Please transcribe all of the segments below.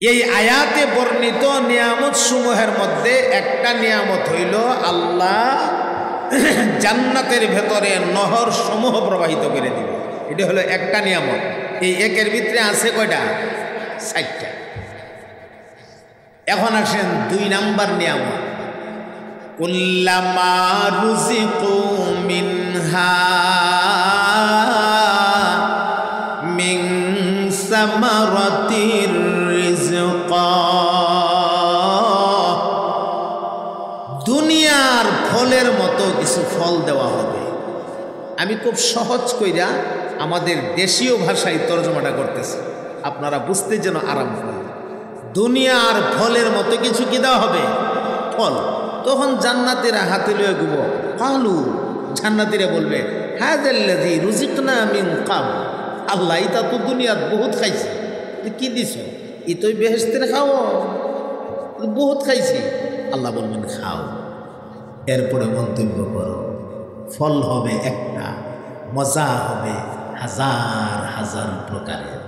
এই আয়াতে বর্ণিত নিয়ামত সমূহের মধ্যে একটা নিয়ামত হইল আল্লাহ জান্নাতের ভেতরে নহর সমূহ প্রবাহিত করে দিবে। এটা হলো একটা নিয়ামত। এই একের ভিতরে আছে কয়টা? ষাটটা এখন আসেন দুই নাম্বার নিয়ামত। কুল্লামা রুজিকু মিনহা মিন সামারাতির ফলের মতো কিছু ফল দেওয়া হবে। আমি খুব সহজ কইরা আমাদের দেশীয় ভাষায় তর্জমাটা করতেছি। আপনারা বুঝতে যেন আরাম হয় দুনিয়ার ফলের মতো কিছু কি দেওয়া হবে? ফল। তখন জান্নাতিরা হাতে লয়ে গুব, কালু। জান্নাতিরা বলবে হ্যাঁ রুজিক না আমি কাম আল্লাহ তো দুনিয়াত বহুত খাইছে। কি দিছ? ই তুই বেহেস্তের খাও বহুত খাইছি। আল্লাহ বলবেন, খাও। এরপরে মন্তব্য করো। ফল হবে একটা, মজা হবে হাজার হাজার প্রকারের।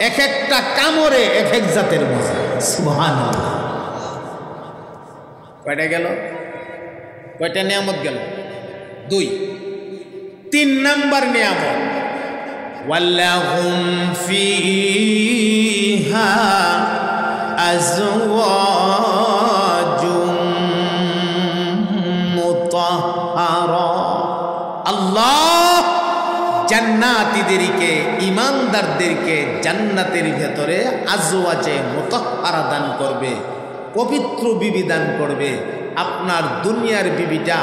এক একটা কামড়ে এক এক জাতের মজা সুহান কয়টা গেল? কয়টা নিয়ামত গেল? দুই। তিন নাম্বার নিয়ামত, ওয়াল্লাহুম ফিহা আজওয়াজুম জান্নাতীদেরকে, ইমানদারদেরকে জান্নাতের ভেতরে আজওয়াজে মোতাহারা দান করবে, পবিত্র বিবি দান করবে। আপনার দুনিয়ার বিবিটা,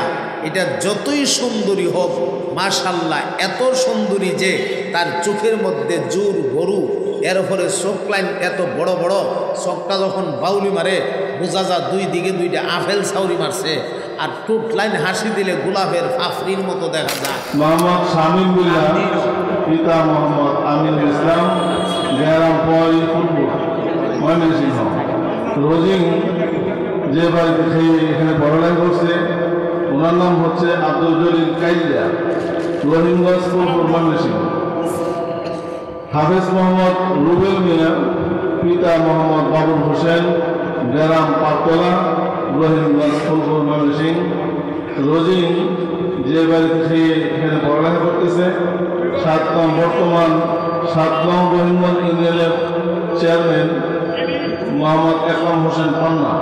এটা যতই সুন্দরী হোক মাশাল্লাহ এত সুন্দরী যে তার চোখের মধ্যে জোর গরু এর ফলে চোখ লাইন এত বড় বড়, চোখটা যখন বাউলি মারে, বোঝা যা দুই দিকে দুইটা আফেল সাউরি মারছে, আর টুট লাইন হাসি দিলে গোলাপের ফাফরির মতো দেখা যায়। পিতা মোহাম্মদ আমিন ইসলাম গ্যারাম পয় ফুটবল। ময়মনসিংহ। রোজিং যে বাড়িতে খেয়ে এখানে পড়ালেখা করছে, ওনার নাম হচ্ছে আব্দুল জলিল কাইলিয়া রহিমগঞ্জ ফুলপুর ময়মনসিংহ। হাফেজ মোহাম্মদ রুবেল মিয়া, পিতা মোহাম্মদ বাবুল হোসেন গ্রাম পাতলা রহিমগঞ্জ ফুলপুর ময়মনসিংহ। রোজিং যে বাড়িতে খেয়ে এখানে পড়ালেখা করতেছে সাত নং বর্তমান সাত নং রহিমগঞ্জ ইউনিয়নের চেয়ারম্যান মোহাম্মদ একরাম হোসেন পান্না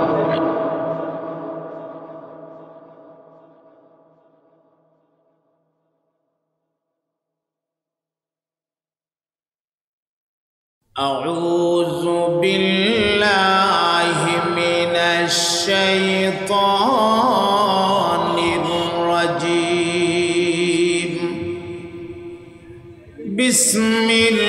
أعوذ بالله من الشيطان الرجيم بسم الله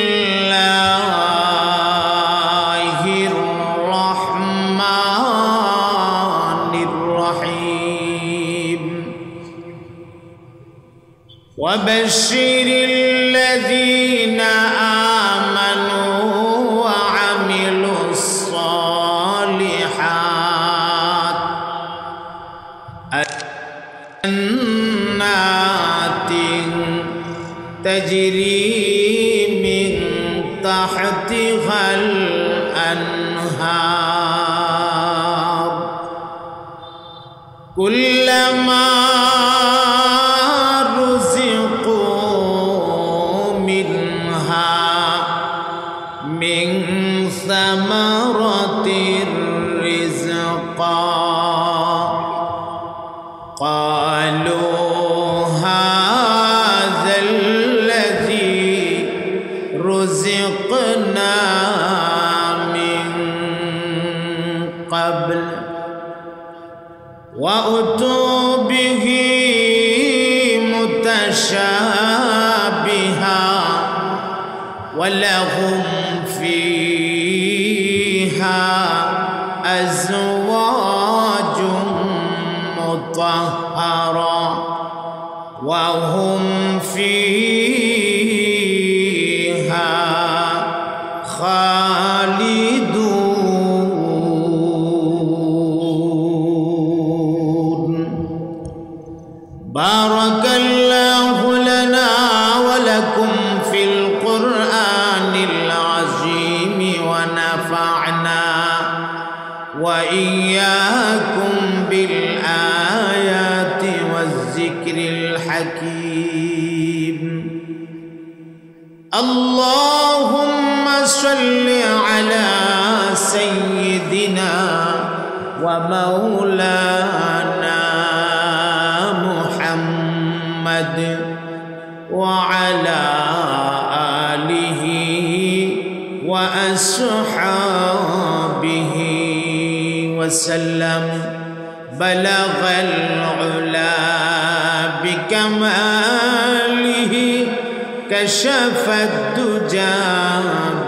كشف الدجى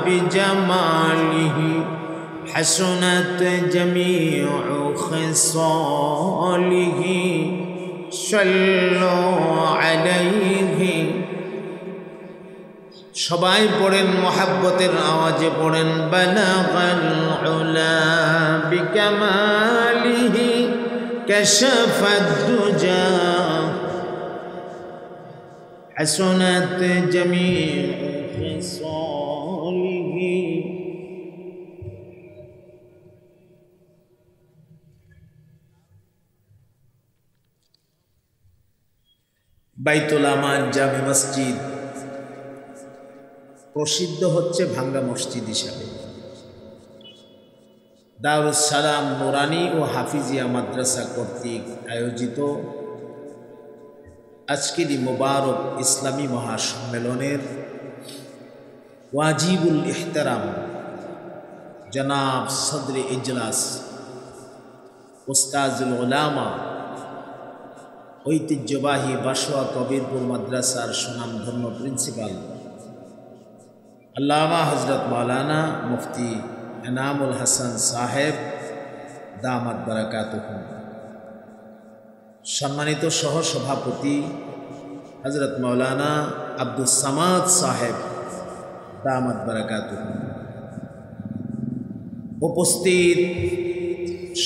بجماله حسنت جميع خصاله صلوا عليه সবাই পড়েন মোহাব্বতের আওয়াজে পড়েন বালাগাল উলা বিকামালিহি কাশাফাদ দুজা حسنت جميع خصاله বাইতুল আমান জামে মসজিদ প্রসিদ্ধ হচ্ছে ভাঙ্গা মসজিদ হিসাবে দারুস সালাম নোরানি ও হাফিজিয়া মাদ্রাসা কর্তৃক আয়োজিত আজকের এই মোবারক ইসলামী মহাসম্মেলনের ওয়াজিবুল ইহতারাম, জনাব সদরে ইজলাস ওস্তাজুল ওলামা ঐতিহ্যবাহী বাসোয়া কবিরপুর মাদ্রাসার সুনামধন্য প্রিন্সিপাল, আল্লামা হজরত মাওলানা মুফতি এনামুল হাসান সাহেব, দামাত বারাকাত সম্মানিত সহ সভাপতি হজরত মৌলানা আব্দুল সামাদ সাহেব, দামাত বারাকাত উপস্থিত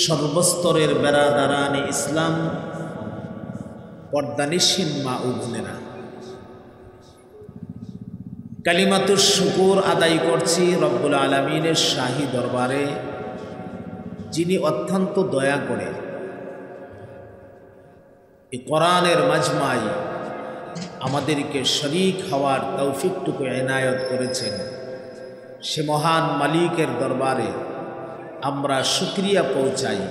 সর্বস্তরের বেড়াদারানি ইসলাম পর্দানিসীন মা ও বোনেরা। কালিমাতুর শুকুর আদায় করছি রব্বুল আলমিনের শাহী দরবারে, যিনি অত্যন্ত দয়া করে এই কোরআনের মাজমাই আমাদেরকে শরিক হওয়ার তৌফিকটুকু এনায়ত করেছেন। সে মহান মালিকের দরবারে আমরা শুক্রিয়া পৌঁছাই।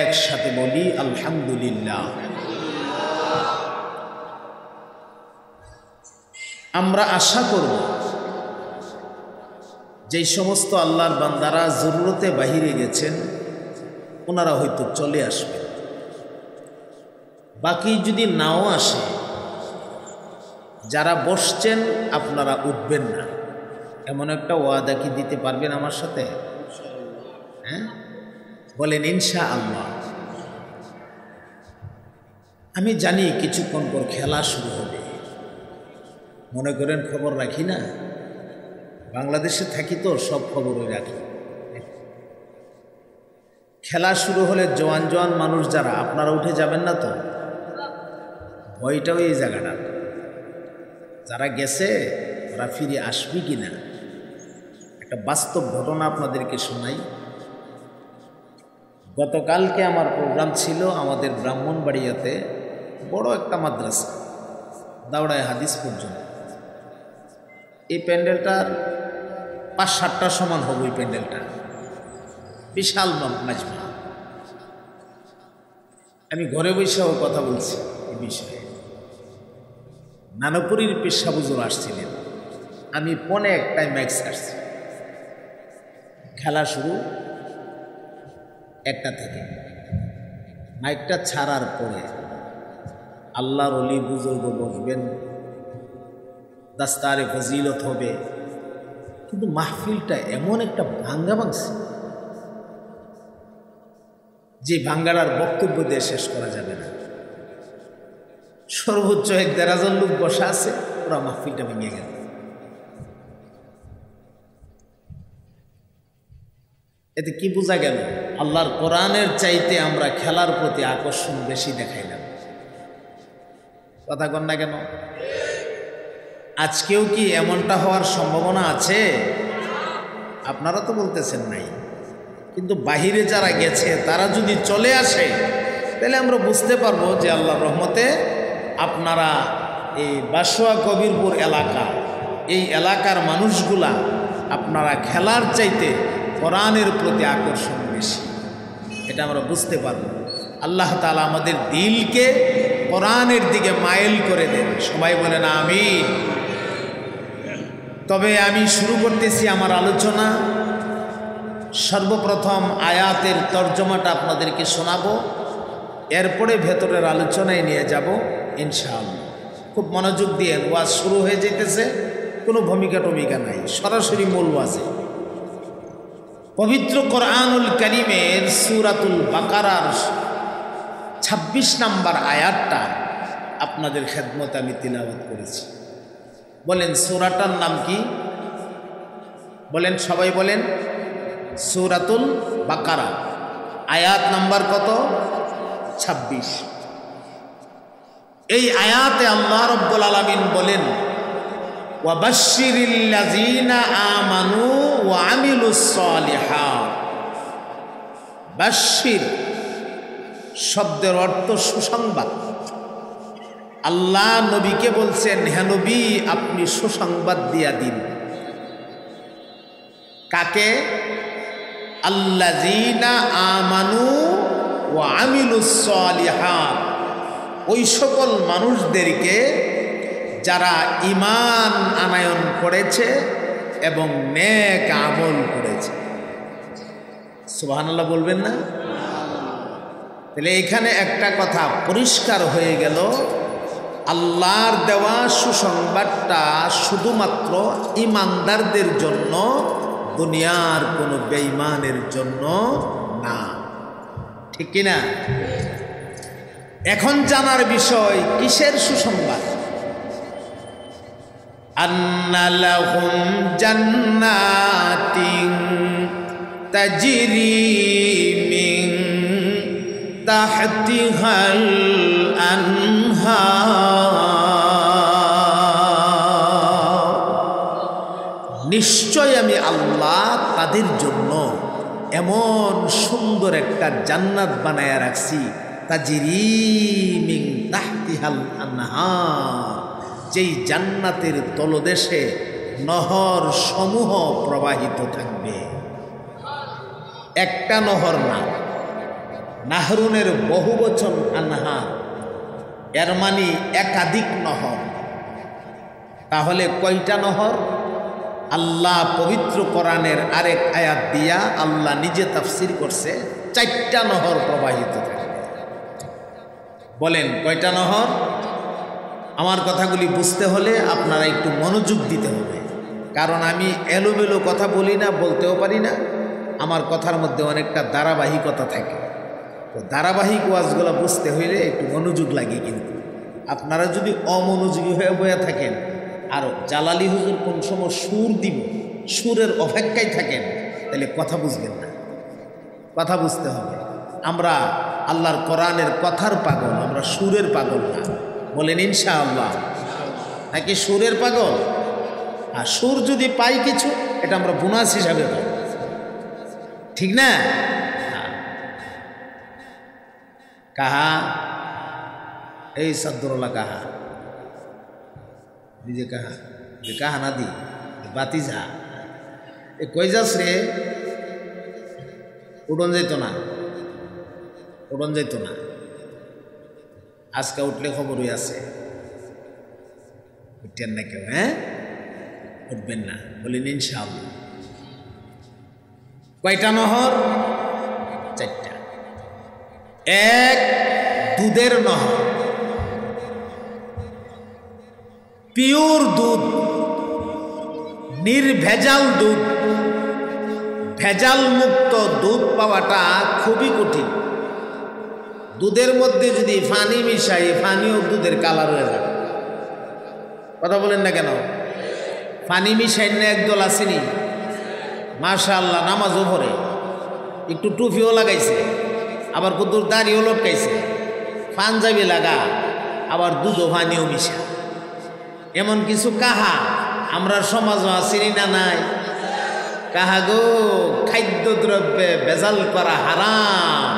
একসাথে বলি, আলহামদুলিল্লাহ। আমরা আশা করব যেই সমস্ত আল্লাহর বান্দারা জরুরতে বাহিরে গেছেন, ওনারা হয়তো চলে আসবেন বাকি যদি নাও আসে, যারা বসছেন আপনারা উঠবেন না। এমন একটা ওয়াদা কি দিতে পারবেন আমার সাথে? হ্যাঁ? বলেন ইনশা আল্লাহ আমি জানি কিছুক্ষণ পর খেলা শুরু হবে। মনে করেন খবর রাখি না? বাংলাদেশে থাকি তো, সব খবরই রাখি। খেলা শুরু হলে জোয়ান জোয়ান মানুষ যারা, আপনারা উঠে যাবেন না তো? ভয়টাও এই জায়গাটা যারা গেছে, ওরা ফিরে আসবে কি না একটা বাস্তব ঘটনা আপনাদেরকে শোনাই। গতকালকে আমার প্রোগ্রাম ছিল আমাদের ব্রাহ্মণবাড়িয়াতে বড় একটা মাদ্রাসা দাওড়ায় হাদিস পর্যন্ত। এই প্যান্ডেলটার পাঁচ সাতটার সমান হবে ওই প্যান্ডেলটা। বিশাল মাজমা আমি ঘরে বসেও কথা বলছি এই বিষয়ে। নানপুরীর পেশাবুজুর আসছিলেন। আমি পনে একটাই ম্যাক্স আসছি খেলা শুরু একটা থেকে। মাইকটা ছাড়ার পরে আল্লাহর অলি বুজুর্গ বসবেন দাস্তারে ফজিলত হবে। কিন্তু মাহফিলটা এমন একটা ভাঙ্গা ভাঙছে যে ভাঙ্গার বক্তব্য দিয়ে শেষ করা যাবে না। সর্বোচ্চ এক দেড় হাজার লোক বসা আছে, ওরা মাহফিলটা ভেঙে গেল। এতে কি বোঝা গেল? আল্লাহর কোরআনের চাইতে আমরা খেলার প্রতি আকর্ষণ বেশি দেখাইলাম। কথা কন না কেন? আজকেও কি এমনটা হওয়ার সম্ভাবনা আছে? আপনারা তো বলতেছেন নাই। কিন্তু বাহিরে যারা গেছে, তারা যদি চলে আসে, তাহলে আমরা বুঝতে পারব যে আল্লাহর রহমতে আপনারা এই বাসোয়া কবিরপুর এলাকা, এই এলাকার মানুষগুলা আপনারা খেলার চাইতে কোরআনের প্রতি আকর্ষণ বেশি। এটা আমরা বুঝতে পারব। আল্লাহ তালা আমাদের দিলকে কোরআনের দিকে মাইল করে দেন। সবাই বলে না আমি তবে আমি শুরু করতেছি আমার আলোচনা। সর্বপ্রথম আয়াতের তর্জমাটা আপনাদেরকে শোনাবো। এরপরে ভেতরের আলোচনায় নিয়ে যাব। ইনশাআল্লাহ। খুব মনোযোগ দিয়ে ওয়াজ শুরু হয়ে যেতেছে কোনো ভূমিকা টমিকা নাই, সরাসরি মূল ওয়াজে। পবিত্র কোরআনুল করিমের সুরাতুল বাকারার ২৬ নাম্বার আয়াতটা আপনাদের খেদমত আমি তিলাবাত করেছি। বলেন, সুরাটার নাম কি? বলেন, সবাই বলেন, সুরাতুল বাকারা। আয়াত নাম্বার কত? ২৬ এই আয়াতে আল্লাহ রব্বুল আলমিন বলেন আমানু শব্দের অর্থ সুসংবাদ। আল্লাহ নবীকে বলছেন হে নবী, আপনি সুসংবাদ দিয়া দিন। কাকে? আল্লাযীনা আমানু ওয়া আমিলুস সালিহাত। ওই সকল মানুষদেরকে যারা ইমান আনায়ন করেছে এবং নেক আমল করেছে। সুবহানাল্লাহ বলবেন না? তাহলে এখানে একটা কথা পরিষ্কার হয়ে গেল। আল্লাহর দেওয়া সুসংবাদটা শুধুমাত্র ইমানদারদের জন্য, দুনিয়ার কোনো বেঈমানের জন্য না। ঠিক কিনা? এখন জানার বিষয়, কিসের সুসংবাদ? আন্নালাহুম তাহতিহাল নিশ্চয় আমি আল্লাহ তাদের জন্য এমন সুন্দর একটা জান্নাত বানায় রাখছি তাজিরিমিং তাহতিহাল যেই জান্নাতের তলদেশে নহর সমূহ প্রবাহিত থাকবে। একটা নহর না, নাহরুনের বহু বচন আনহার, এর মানে একাধিক নহর। তাহলে কয়টা নহর? আল্লাহ পবিত্র কোরআনের আরেক আয়াত দিয়া আল্লাহ নিজে তাফসির করছে, চারটা নহর প্রবাহিত থাকবে বলেন, কয়টা নহর? আমার কথাগুলি বুঝতে হলে আপনারা একটু মনোযোগ দিতে হবে। কারণ আমি এলোমেলো কথা বলি না, বলতেও পারি না। আমার কথার মধ্যে অনেকটা ধারাবাহিকতা থাকে। তো ধারাবাহিক ওয়াজগুলো বুঝতে হইলে একটু মনোযোগ লাগে কিন্তু। আপনারা যদি অমনোযোগী হয়ে বয়ে থাকেন, আর জালালি হুজুর কোন সময় সুর দিব, সুরের অপেক্ষায় থাকেন, তাহলে কথা বুঝবেন না। কথা বুঝতে হবে। আমরা আল্লাহর কোরআনের কথার পাগল, আমরা সুরের পাগল না। বলেন ইনশা আল্লাহ নাকি সুরের পাগল? আর সুর যদি পাই কিছু, এটা আমরা বোনাস হিসাবে পাই। ঠিক না? কাহা? এই সদ্দরলা কাহা? নিজে কাহা? যে কাহা না দি বাতি যা এ কই যাস রে? উড়ন যেত না। উড়ন যেত না। আজকে উঠলে খবরই আছে। উঠতেন না কেউ হ্যাঁ? উঠবেন না, বলেন ইনশাআল্লাহ। কয়টা নহর? চারটা। এক, দুধের নহর। পিওর দুধ, নির্ভেজাল দুধ, ভেজাল মুক্ত দুধ পাওয়াটা খুবই কঠিন। দুধের মধ্যে যদি ফানি মিশাই ফানিও দুধের কালার হয়ে যাবে। কথা বলেন না কেন? ফানি মিশাই না একদল আসেনি। মাশা আল্লাহ নামাজও ভরে একটু টুপিও লাগাইছে, আবার কুতুর দাড়িও লটকাইছে। পাঞ্জাবি লাগা, আবার দুধও ফানিও মিশা। এমন কিছু কাহা? আমরা সমাজ আসেনি না নাই? কাহাগো খাদ্যদ্রব্যে বেজাল করা হারাম।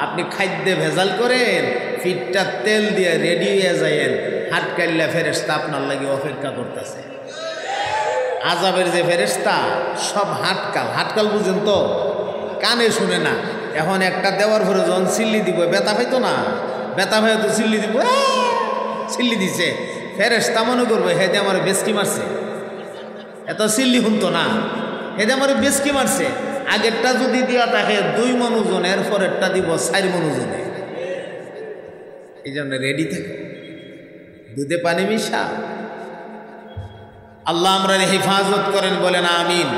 আপনি খাদ্যে ভেজাল করেন, ফিটটা তেল দিয়ে রেডি হয়ে যায়েন হাট কাল্লা ফেরেস্তা আপনার লাগে অপেক্ষা করতেছে। আজাবের যে ফেরেস্তা সব হাটকাল হাটকাল বুঝেন তো কানে শুনে না। এখন একটা দেওয়ার পরে যখন চিল্লি দিব বেতা পাইতো না। বেতা ভাই তো চিল্লি দিব! চিল্লি দিছে। ফেরেস্তা মনে করব হেদে আমার বেসকি মারছে। এত চিল্লি শুনতো না। হেদে আমার বেসকি মারছে। আগেরটা যদি দিয়া থাকে, দুই মনোজনের পরেরটা দিব চার মনোজনে। এই জন্য রেডি থাকে দুধে পানি মিশা। আল্লাহ আমরা হেফাজত করেন, বলেন আমিন।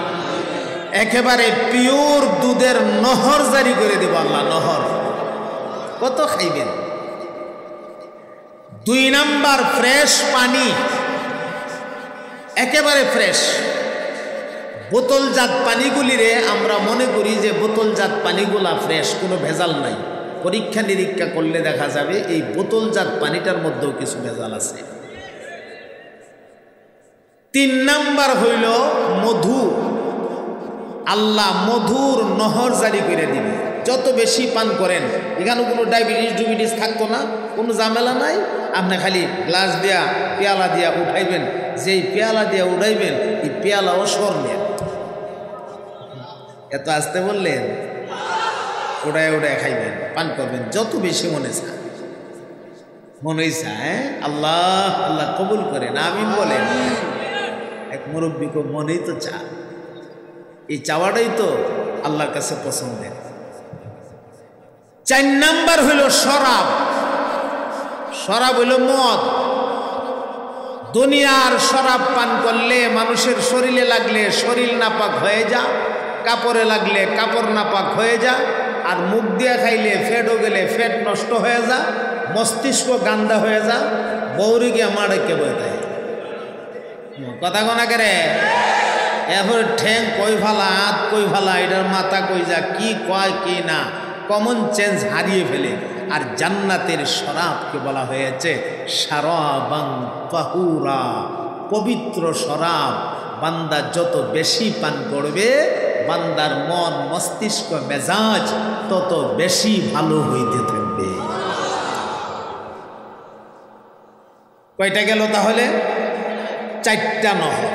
একেবারে পিওর দুধের নহর জারি করে দেব আল্লাহ, নহর। কত খাইবেন? দুই নাম্বার ফ্রেশ পানি। একেবারে ফ্রেশ বোতলজাত পানিগুলিরে আমরা মনে করি যে বোতলজাত পানিগুলা ফ্রেশ কোনো ভেজাল নাই। পরীক্ষা নিরীক্ষা করলে দেখা যাবে এই বোতলজাত পানিটার মধ্যেও কিছু ভেজাল আছে। তিন নাম্বার হইল মধু। আল্লাহ মধুর নহর জারি করে দিবে। যত বেশি পান করেন, এখানে কোনো ডায়াবেটিস ডুবিটিস থাকতো না, কোনো ঝামেলা নাই। আপনি খালি গ্লাস দিয়া, পেয়ালা দিয়া উঠাইবেন। যেই পেয়ালা দিয়া উঠাইবেন, এই পেয়ালাও স্বর্ণের। এত আসতে বললেন? উড়ায় উড়ায় খাইবেন, পান করবেন, যত বেশি মনে চায়। মনে চায় আল্লাহ আল্লাহ কবুল করেন, আমিন বলেন। এক মুরব্বীকে মনেই তো চা এই চাওয়াটাই তো আল্লাহর কাছে পছন্দের। চার নাম্বার হইল শরাব। শরাব হইল মদ। দুনিয়ার শরাব পান করলে মানুষের শরীরে লাগলে শরীর নাপাক হয়ে যা কাপড়ে লাগলে কাপড় নাপাক হয়ে যা, আর মুখ দিয়ে খাইলে ফেটও গেলে ফেট নষ্ট হয়ে যা, মস্তিষ্ক গান্দা হয়ে যা বৌরি গিয়ে মারে কে বয়ে কথা কোনা করে এরপরে ঠ্যাং কই ফালা হাত কই ফালা এটার মাথা কই যা, কি কয় কি না কমন চেঞ্জ হারিয়ে ফেলে। আর জান্নাতের শরাবকে বলা হয়েছে সারাবাং কাহুরা পবিত্র শরাব, বান্দা যত বেশি পান করবে বান্দার মন, মস্তিষ্ক, মেজাজ তত বেশি ভালো হইতে থাকবে। কয়টা গেল তাহলে? চারটা নহর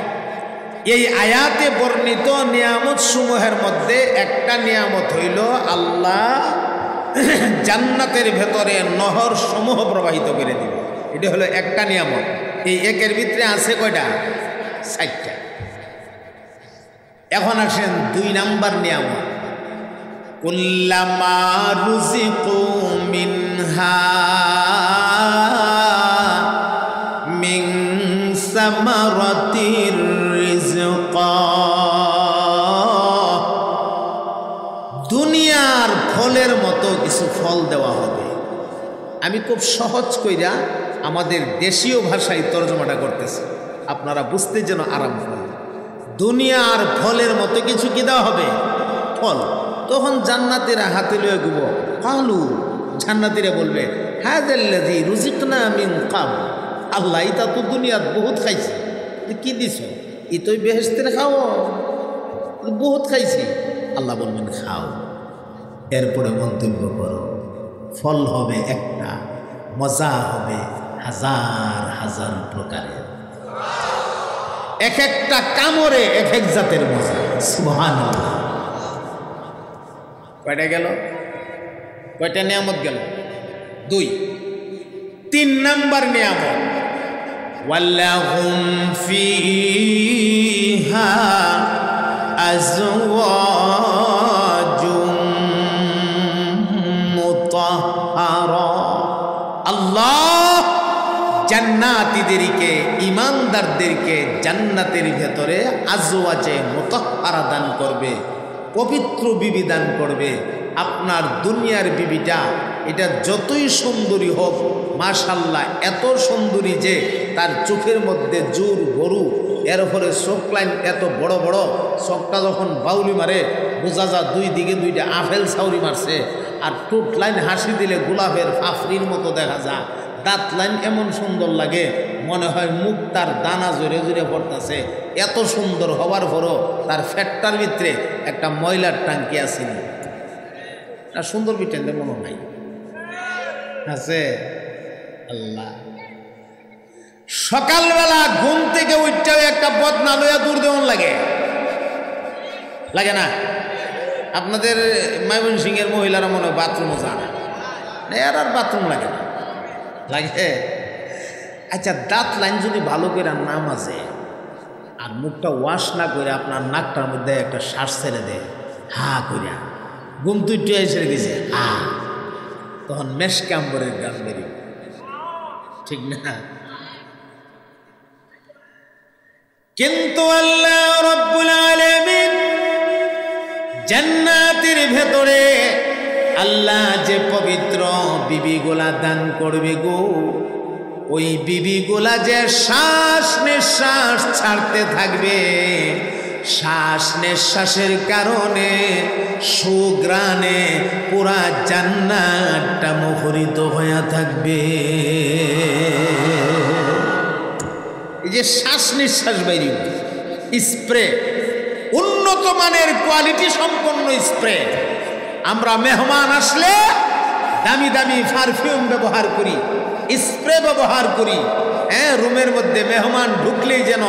এই আয়াতে বর্ণিত নিয়ামত সমূহের মধ্যে একটা নিয়ামত হইল আল্লাহ জান্নাতের ভেতরে নহর সমূহ প্রবাহিত করে দিবে। এটা হলো একটা নিয়ামত। এই একের ভিতরে আছে কয়টা? চারটা। এখন আসেন দুই নাম্বার নিয়ামত। কুল্লামা মিনহা মিন দুনিয়ার ফলের মতো কিছু ফল দেওয়া হবে। আমি খুব সহজ কইরা আমাদের দেশীয় ভাষায় তর্জমাটা করতেছি। আপনারা বুঝতে যেন আরাম হয় দুনিয়ার ফলের মতো কিছু কি দেওয়া হবে? ফল। তখন জান্নাতেরা হাতে লয়ে গুব, কালু জান্নাতিরা বলবে হ্যাঁ দেল্লাজি রুজিকনা মিন কাম আল্লাহ ইতা তো দুনিয়াত বহুত খাইছে কি দিছ? ই তুই বেহেস্তের খাও বহুত খাইছি আল্লাহ বলবেন, খাও। এরপরে মন্তব্য করো, ফল হবে একটা, মজা হবে হাজার হাজার প্রকারের। এক একটা কামড়ে এক এক জাতের মজা। সুহান কয়টা গেল? কয়টা নিয়ামত গেল? দুই। তিন নাম্বার নিয়ামত। ওয়াল্লাহুম ফিহা আজওয়াজুম জান্নাতীদেরকে, ইমানদারদেরকে জান্নাতের ভেতরে আজওয়াজে মোতাহারা দান করবে, পবিত্র বিবি দান করবে। আপনার দুনিয়ার বিবিটা, এটা যতই সুন্দরী হোক, মাশাল্লাহ, এত সুন্দরী যে তার চোখের মধ্যে জোর, গরু, এর ফলে চোখ লাইন এত বড় বড়, চোখটা যখন বাউলি মারে, বোঝা যা দুই দিকে দুইটা আফেল সাউরি মারছে, আর টুট লাইন হাসি দিলে গোলাপের ফাফরির মতো দেখা যায়। দাঁত লাইন এমন সুন্দর লাগে, মনে হয় মুখ তার দানা জোরে জোরে পড়তেছে এত সুন্দর হওয়ার পরও তার ফ্যাটটার ভিতরে একটা ময়লার টাঙ্কি আসেনি আর সুন্দর বিটেন মনে নাই। আছে? আল্লাহ। সকালবেলা ঘুম থেকে উঠতেও একটা বদনা লইয়া দূর দেওয়ান লাগে। লাগে না? আপনাদের ময়মন সিংয়ের মহিলারা মনে হয় বাথরুমও জানা না, এর আর বাথরুম লাগে না। লাগে আচ্ছা দাঁত লাইন যদি ভালো করে না মাজে আর মুখটা ওয়াশ না করে আপনার নাকটার মধ্যে একটা শ্বাস ছেড়ে দেয়, হা করিয়া ঘুম তুই এসে গেছে, হা, তখন মেশ কাম্বরের গান বেরিয়ে ঠিক না? কিন্তু আল্লাহ রব্বুল আলামিন জান্নাতের ভেতরে আল্লাহ যে পবিত্র বিবিগুলা দান করবে গো, ওই বিবিগুলা যে শ্বাস নিঃশ্বাস ছাড়তে থাকবে, শ্বাস নিঃশ্বাসের কারণে সুগ্রানে পুরা জান্নাতটা মুখরিত হয়ে থাকবে। এই যে শ্বাস নিঃশ্বাস বাইরে, স্প্রে, উন্নত মানের কোয়ালিটি সম্পন্ন স্প্রে। আমরা মেহমান আসলে দামি দামি পারফিউম ব্যবহার করি, স্প্রে ব্যবহার করি। হ্যাঁ রুমের মধ্যে মেহমান ঢুকলেই যেন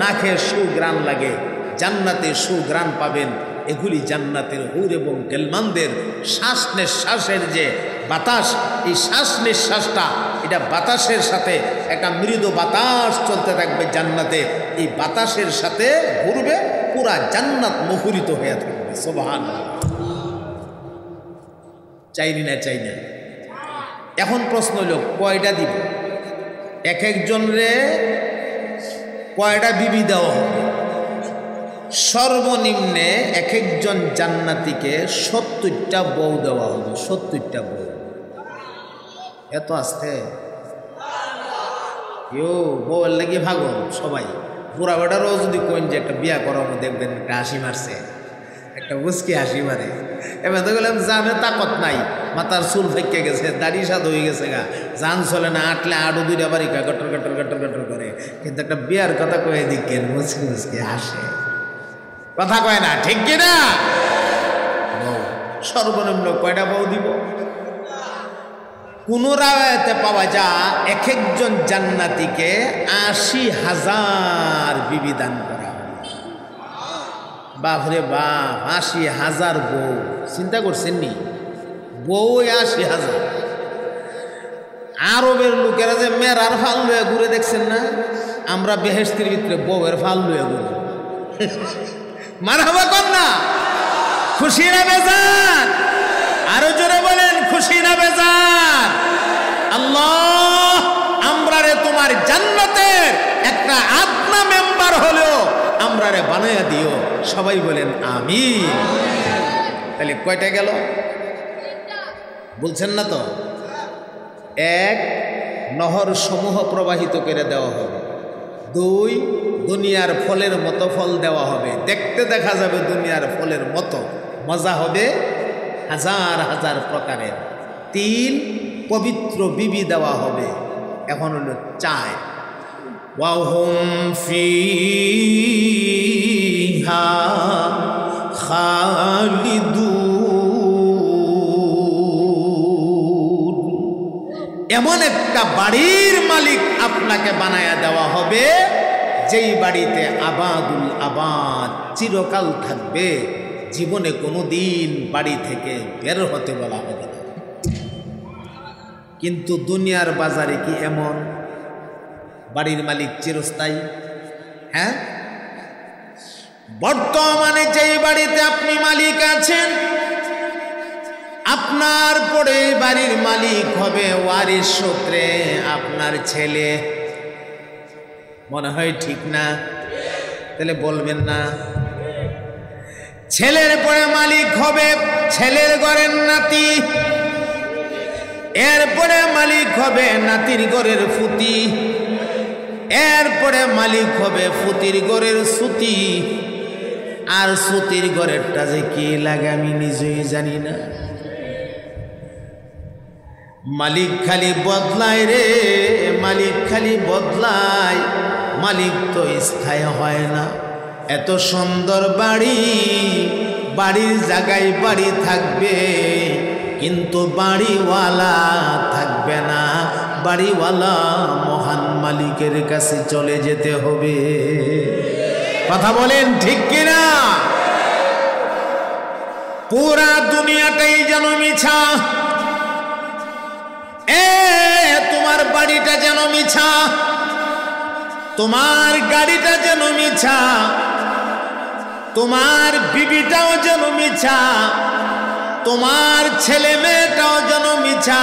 নাকে সুগ্রাণ লাগে। জান্নাতে সুগ্রাণ পাবেন। এগুলি জান্নাতের হুর এবং গেলমানদের শ্বাস নিঃশ্বাসের যে বাতাস, এই শ্বাস নিঃশ্বাসটা এটা বাতাসের সাথে, একটা মৃদু বাতাস চলতে থাকবে জান্নাতে। এই বাতাসের সাথে ঘুরবে, পুরা জান্নাত মুখরিত হয়ে থাকবে। সোবাহান চাইনি না চাই না এখন প্রশ্ন হলো, কয়টা দিব? এক একজন রে কয়টা বিবি দেওয়া হবে? সর্বনিম্নে এক একজন জান্নাতিকে সত্তরটা বউ দেওয়া হবে, সত্তরটা বউ। এত আসতে? ইউ বউয়ের লাগি ভাগল সবাই। বুড়া বেটারও যদি কোন যে একটা বিয়া করাবো দেখবেন একটা হাসি মারছে, একটা উস্কি হাসি মারে। এবার তো জানে তাকত নাই, মাথার চুল ফেঁকে গেছে, দাড়ি সাদ হয়ে গেছে গা। জান চলে না, আটলে আড়ু দুইটা বাড়ি গা গটর গটর গটর গটর করে। কিন্তু একটা বিয়ার কথা কয়ে দিকেন, মুসকি মুসকি হাসে। কথা কয় না, ঠিক কিনা সর্বনিম্ন কয়টা বউ দিব? কোন রায়তে পাওয়া যা এক একজন জান্নাতিকে আশি হাজার বিবি দান করা। বাপরে বাপ, আশি হাজার বউ। চিন্তা করছেন নি? বউ আশি হাজার। আরবের লোকেরা যে মেরার ফাল লয়ে ঘুরে দেখছেন না? আমরা বেহেস্তির ভিতরে বউয়ের ফাল লয়ে ঘুরে। মারহাবা কর না। খুশি না বেজান আরও জোরে বলেন, খুশি না বেজান আল্লাহ আমরা রে তোমার জান্নাতের একটা আত্মা মেম্বার হলেও আমরা বানাইয়া দিও। সবাই বলেন আমি তাহলে কয়টা গেল? বলছেন না তো? এক, নহর সমূহ প্রবাহিত করে দেওয়া হবে। দুই, দুনিয়ার ফলের মতো ফল দেওয়া হবে। দেখতে দেখা যাবে দুনিয়ার ফলের মতো। মজা হবে হাজার হাজার প্রকারের। তিন, পবিত্র বিবি দেওয়া হবে। এখন হলো চায়। ওয়াহুম ফিহা খালিদুন এমন একটা বাড়ির মালিক আপনাকে বানায়া দেওয়া হবে, যেই বাড়িতে আবাদুল আবাদ চিরকাল থাকবে, জীবনে কোনো দিন বাড়ি থেকে বের হতে বলা হবে না। কিন্তু দুনিয়ার বাজারে কি এমন? বাড়ির মালিক চিরস্থায়ী। হ্যাঁ? বর্তমানে যেই বাড়িতে আপনি মালিক আছেন, আপনার পরে বাড়ির মালিক হবে ওয়ারিস সূত্রে আপনার ছেলে। মনে হয় ঠিক না? তাহলে বলবেন না। ছেলের পরে মালিক হবে ছেলের ঘরের নাতি। এরপরে মালিক হবে নাতির ঘরের ফুতি। এরপরে মালিক হবে ফুতির ঘরের সুতি। আর সুতির ঘরেরটা যে কি লাগে আমি নিজেই জানি না। মালিক খালি বদলায় রে, মালিক খালি বদলায়। মালিক তো স্থায়ী হয় না। এত সুন্দর বাড়ি, বাড়ির জায়গায় বাড়ি থাকবে, কিন্তু বাড়িওয়ালা থাকবে না। বাড়িওয়ালা মহান মালিকের কাছে চলে যেতে হবে। কথা বলেন ঠিক কিনা? পুরা দুনিয়াটাই যেন মিছা। এ, তোমার বাড়িটা যেন মিছা। তোমার গাড়িটা যেন মিছা। তোমার বিবিটাও যেন মিছা। তোমার ছেলে মেয়েটাও যেন মিছা।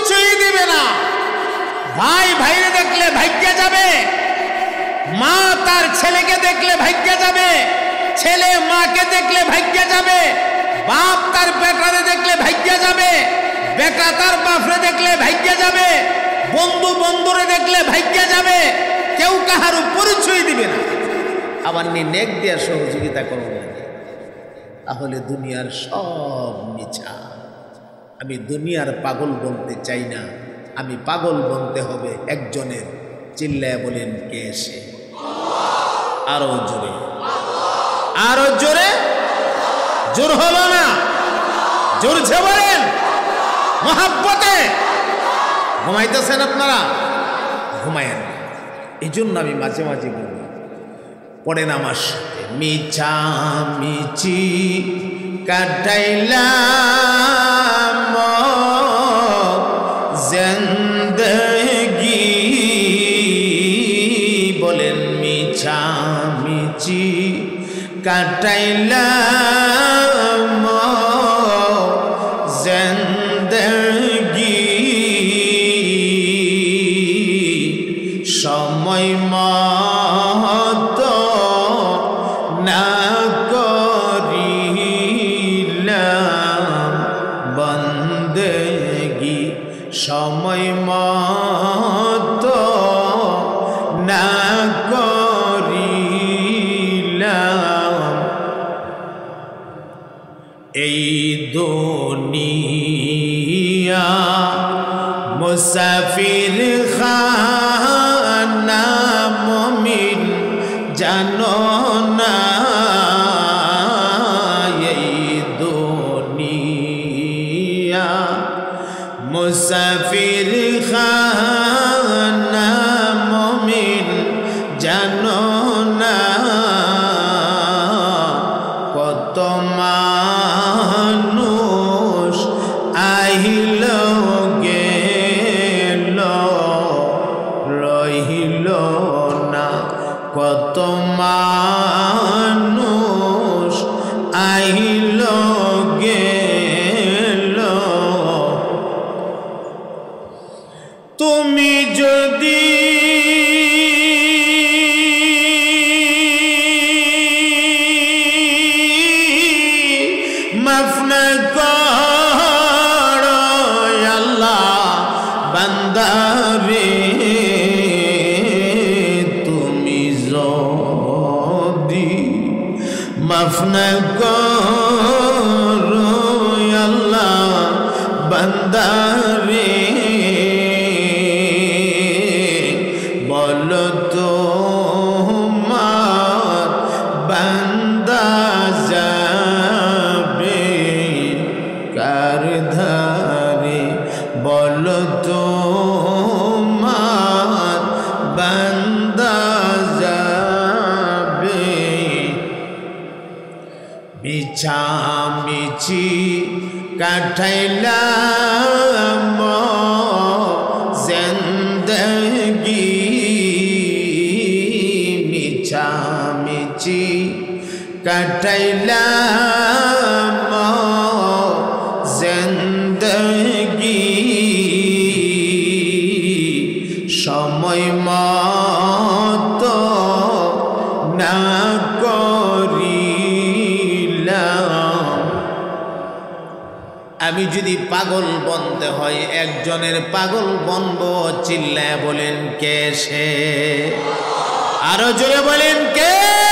পরিচয় দিবে না। ভাই, ভাইরে দেখলে ভাগ্যে যাবে। মা তার ছেলেকে দেখলে ভাগ্যে যাবে। ছেলে মাকে দেখলে ভাগ্যে যাবে। বাপ তার বেটারে দেখলে ভাগ্যে যাবে। বেটা তার বাপরে দেখলে ভাগ্যে যাবে। বন্ধু বন্ধুরে দেখলে ভাগ্যে যাবে। কেউ কাহারও পরিচয় দিবে না। আবার নি নেক দিয়া সহযোগিতা করব তাহলে দুনিয়ার সব মিছা। আমি দুনিয়ার পাগল বলতে চাই না। আমি পাগল বলতে হবে একজনের। চিল্লায় বলেন, কে এসে আরও জোরে। আরও জোরে? জোর হলো না। জোরছে বলেন। মহাব্বতে। ঘুমাইতেছেন আপনারা? ঘুমায়েন এই জন্য আমি মাঝে মাঝে বলি, পড়েন আমার সাথে। মিছা মিছি কাটাইলাম। কাটাইলাম বাঁচি কাটাইলাম জেন্দগি। সময় মত না করিলাম। আমি যদি পাগল বন্ধ হয় একজনের পাগল বন্ধ চিল্লায় বলেন কে সে? আরও জোরে বলেন কে?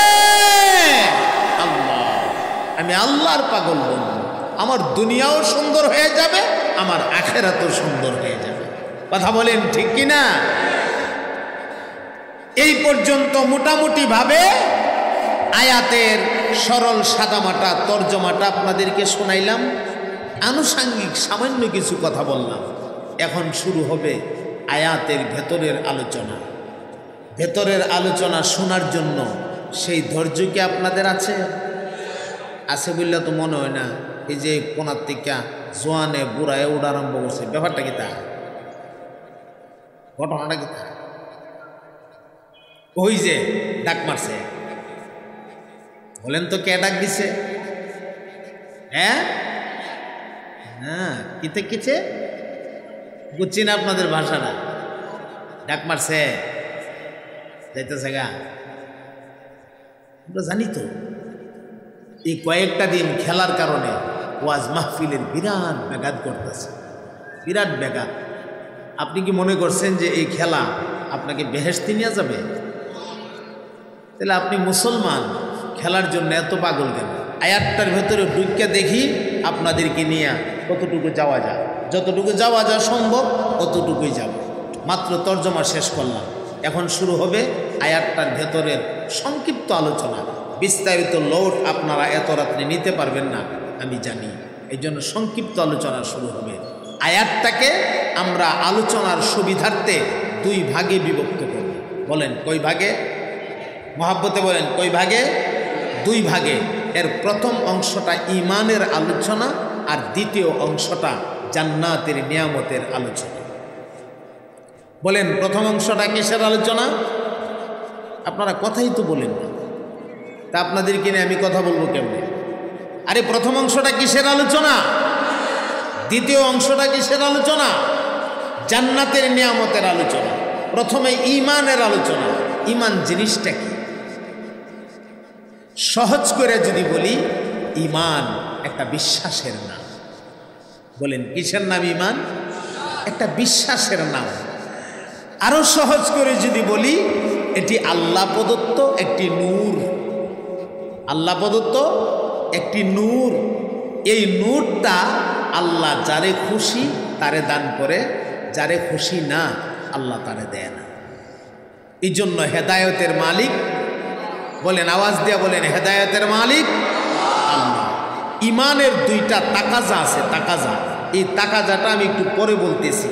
আমি আল্লাহর পাগল বলব আমার দুনিয়াও সুন্দর হয়ে যাবে, আমার আখেরাতও সুন্দর হয়ে যাবে। কথা বলেন ঠিক কি না এই পর্যন্ত মোটামুটি ভাবে আয়াতের সরল সাদামাটা, তর্জমাটা আপনাদেরকে শোনাইলাম। আনুষাঙ্গিক সামান্য কিছু কথা বললাম। এখন শুরু হবে আয়াতের ভেতরের আলোচনা। ভেতরের আলোচনা শোনার জন্য সেই ধৈর্য কি আপনাদের আছে? আছে বললে তো মনে হয় না, এই যে কোনার থেকে জোয়ানে বুড়ায় উড়া আরম্ভ করছে, ব্যাপারটা কি তা? ঘটনাটা কি তা? ওই যে ডাক মারছে। বলেন তো কে ডাক দিছে? হ্যাঁ? হ্যাঁ কিতে কিছে? বুঝছি না আপনাদের ভাষাটা। ডাক মারছে। যাইতেছে গা। জানি তো। এই কয়েকটা দিন খেলার কারণে ওয়াজ মাহফিলের বিরাট ব্যাঘাত করতেছে বিরাট ব্যাঘাত। আপনি কি মনে করছেন যে এই খেলা আপনাকে বেহেস্তি নিয়ে যাবে? তাহলে আপনি মুসলমান, খেলার জন্য এত পাগল কেন? আয়াতটার ভেতরে ঢুকে দেখি আপনাদেরকে নিয়ে কতটুকু যাওয়া যায়। যতটুকু যাওয়া যা সম্ভব, অতটুকুই যাব। মাত্র তর্জমা শেষ করলাম। এখন শুরু হবে আয়াতটার ভেতরের সংক্ষিপ্ত আলোচনা। বিস্তারিত লোড আপনারা এত রাত্রে নিতে পারবেন না, আমি জানি। এই জন্য সংক্ষিপ্ত আলোচনা শুরু হবে। আয়াতটাকে আমরা আলোচনার সুবিধার্থে দুই ভাগে বিভক্ত করব। বলেন, কই ভাগে? মহাব্বতে বলেন, কই ভাগে? দুই ভাগে। এর প্রথম অংশটা ইমানের আলোচনা আর দ্বিতীয় অংশটা জান্নাতের নিয়ামতের আলোচনা। বলেন, প্রথম অংশটা কিসের আলোচনা? আপনারা কথাই তো বলেন না। তা আপনাদেরকে নিয়ে আমি কথা বলব কেমনে? আরে প্রথম অংশটা কিসের আলোচনা? দ্বিতীয় অংশটা কিসের আলোচনা? জান্নাতের নিয়ামতের আলোচনা। প্রথমে ইমানের আলোচনা। ইমান জিনিসটা কি? সহজ করে যদি বলি ইমান একটা বিশ্বাসের নাম। বলেন, কিসের নাম ইমান একটা বিশ্বাসের নাম। আরও সহজ করে যদি বলি, এটি আল্লাহ প্রদত্ত একটি নূর। আল্লাহ প্রদত্ত একটি নূর। এই নূরটা আল্লাহ যারে খুশি তারে দান করে, যারে খুশি না আল্লাহ তারে দেয় না। এই জন্য হেদায়তের মালিক বলেন, আওয়াজ দিয়া বলেন, হেদায়তের মালিক আল্লাহ। ইমানের দুইটা তাকাজা আছে, তাকাজা। এই তাকাজাটা আমি একটু পরে বলতেছি।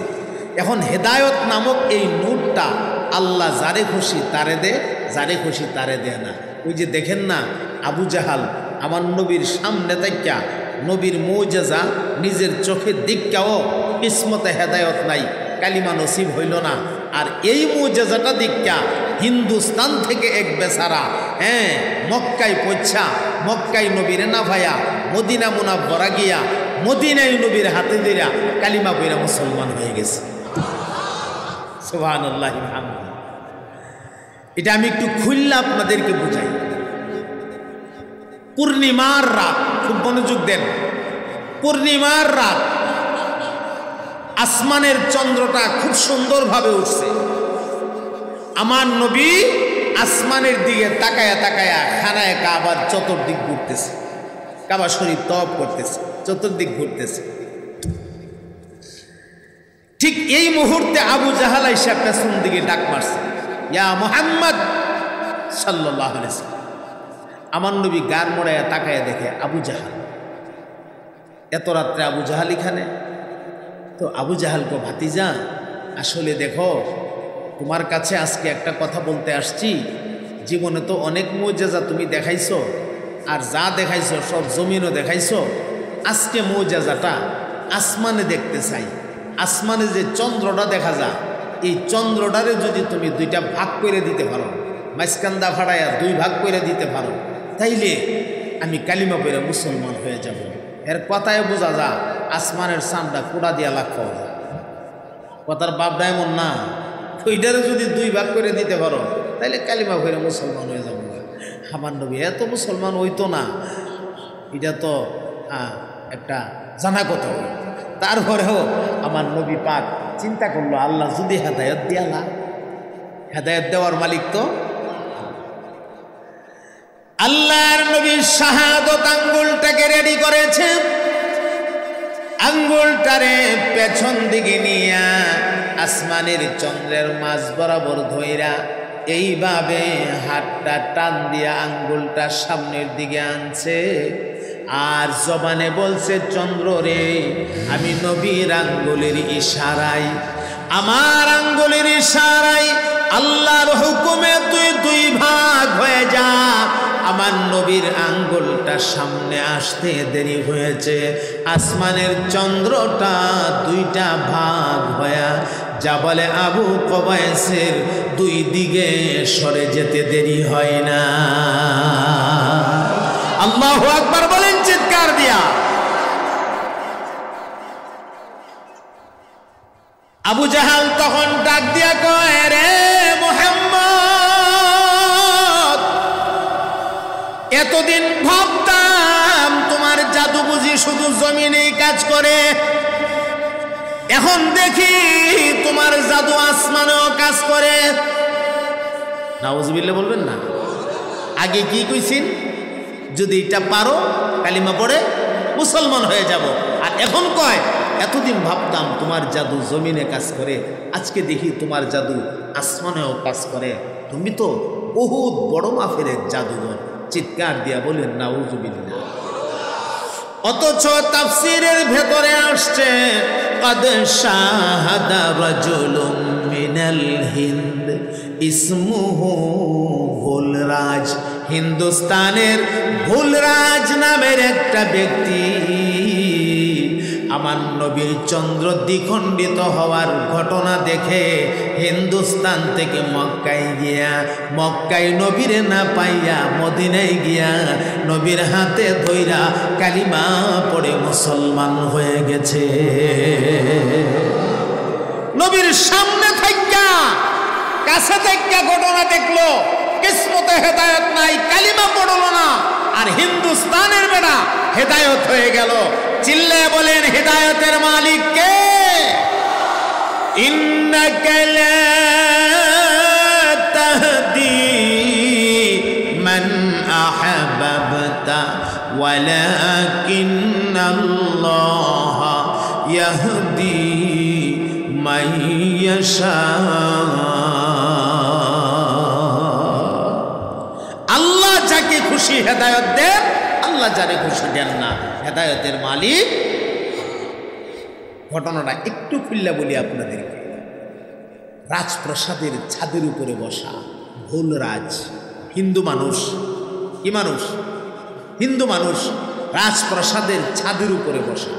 এখন হেদায়ত নামক এই নূরটা আল্লাহ যারে খুশি তারে দে যারে খুশি তারে দেয় না। ওই যে দেখেন না, আবু জাহাল, আমার নবীর সামনে তাইকা নবীর মৌজেজা নিজের চোখের দিকটাও কিসমতে হেদায়ত নাই, কালিমা নসিব হইল না। আর এই মৌজেজাটা দিকটা হিন্দুস্তান থেকে এক বেচারা হ্যাঁ মক্কাই পচ্ছা মক্কাই নবীর না ভাইয়া মদিনা মুনা বরা গিয়া মদিনাই নবীর হাতে দিরা কালিমা বইরা মুসলমান হয়ে গেছে। সোহান এটা আমি একটু খুললে আপনাদেরকে বুঝাই। পূর্ণিমার রাত, খুব মনোযোগ দেন। পূর্ণিমার রাত, আসমানের চন্দ্রটা খুব সুন্দরভাবে উঠছে। আমার নবী আসমানের দিকে তাকায়া তাকায়া খানায় কাবার চতুর্দিক ঘুরতেছে। কাবা শরীর তপ করতেছে, চতুর্দিক ঘুরতেছে। ঠিক এই মুহূর্তে আবু জাহাল এসে পেছন দিকে ডাক মারছে। ইয়া মোহাম্মদ সাল্লাহ আমার নবী গার মোড়াইয়া তাকায় দেখে আবু জাহাল। এত রাত্রে আবু জাহাল এখানে? তো আবু জাহালকে ভাতিজা, আসলে দেখো, তোমার কাছে আজকে একটা কথা বলতে আসছি। জীবনে তো অনেক মৌজাজা তুমি দেখাইছো, আর যা দেখাইছো সব জমিনও দেখাইছো। আজকে মৌজাজাটা আসমানে দেখতে চাই। আসমানে যে চন্দ্রটা দেখা যা এই চন্দ্রটারে যদি তুমি দুইটা ভাগ করে দিতে পারো মাইসকান্দা ভাড়াইয়া দুই ভাগ করে দিতে পারো, তাইলে আমি কালিমা পেরে মুসলমান হয়ে যাব। এর কথায় বোঝা যা আসমানের সামটা কুড়া দিয়া লাখ কথার বাপটা এমন না, ওইটারে যদি দুই ভাগ করে দিতে পারো, তাইলে কালিমা করে মুসলমান হয়ে যাব। আমার নবী এত মুসলমান হইতো না, এটা তো একটা জানা কথা তারপরেও আমার নবী পাক চিন্তা করল, আল্লাহ যদি হেদায়ত দিয়ালা হেদায়ত দেওয়ার মালিক তো আল্লাহর নবীর শাহাদত আঙ্গুলটাকে রেডি করেছে। আঙ্গুলটারে পেছন দিকে নিয়া আসমানের চন্দ্রের মাঝ বরাবর ধইরা এইভাবে হাতটা টান দিয়া আঙ্গুলটা সামনের দিকে আনছে। আর জবানে বলছে, চন্দ্র রে, আমি নবীর আঙ্গুলের ইশারাই আমার আঙ্গুলের ইশারাই আল্লাহর হুকুমে তুই দুই ভাগ হয়ে যা। আমার নবীর আঙ্গুলটা সামনে আসতে দেরি হয়েছে, আসমানের চন্দ্রটা দুইটা ভাগ হয়ে যা বলে আবু কবায়েসের দুই দিকে সরে যেতে দেরি হয় না। আল্লাহ একবার বলেন চিৎকার দিয়া। আবু জাহাল তখন ডাক দিয়া কয়, রে মোহাম্মদ, এতদিন ভাবতাম তোমার জাদু বুঝি শুধু জমিনেই কাজ করে। এখন দেখি তোমার জাদু আসমানেও কাজ করে। নাউজবিল্লা বলবেন না? আগে কি কইছেন? যদি এটা পারো, কালিমা পড়ে মুসলমান হয়ে যাব। আর এখন কয়, এতদিন ভাবতাম তোমার জাদু জমিনে কাজ করে, আজকে দেখি তোমার জাদু আসমানেও কাজ করে। তুমি তো বহুত বড় মাফের জাদুঘর। চিৎকার দিয়া বলেন না উজুবিল্লা অথচ তাফসিরের ভেতরে আসছে ইসমুহ হিন্দুস্তানের ভুলরাজ নামের একটা ব্যক্তি। আমার নবীর চন্দ্র দ্বিখণ্ডিত হওয়ার ঘটনা দেখে হিন্দুস্তান থেকে মক্কায় গিয়া, মক্কায় নবীরে না পাইয়া মদিনায় গিয়া নবীর হাতে ধইরা কালিমা পড়ে মুসলমান হয়ে গেছে। নবীর সামনে থাইকা, কাছে থাইকা ঘটনা দেখল। কিসমতে হেদায়ত নাই কালিমা পড়লো না আর হিন্দুস্তানের বেড়া হেদায়ত হয়ে গেল চিল্লে বলেন হেদায়তের মালিক কে ইন্নাকা লা তাহদি মান আহাবাবতা ولكن الله يهدي من يشاء আল্লাহ যাকে খুশি হেদায়ত দেন, আল্লাহ যারে খুশি দেন না। হেদায়তের মালিক ঘটনাটা একটু খুললে বলি আপনাদেরকে। রাজপ্রাসাদের ছাদের উপরে বসা ভুল রাজ, হিন্দু মানুষ। কি মানুষ? হিন্দু মানুষ রাজপ্রাসাদের ছাদের উপরে বসা।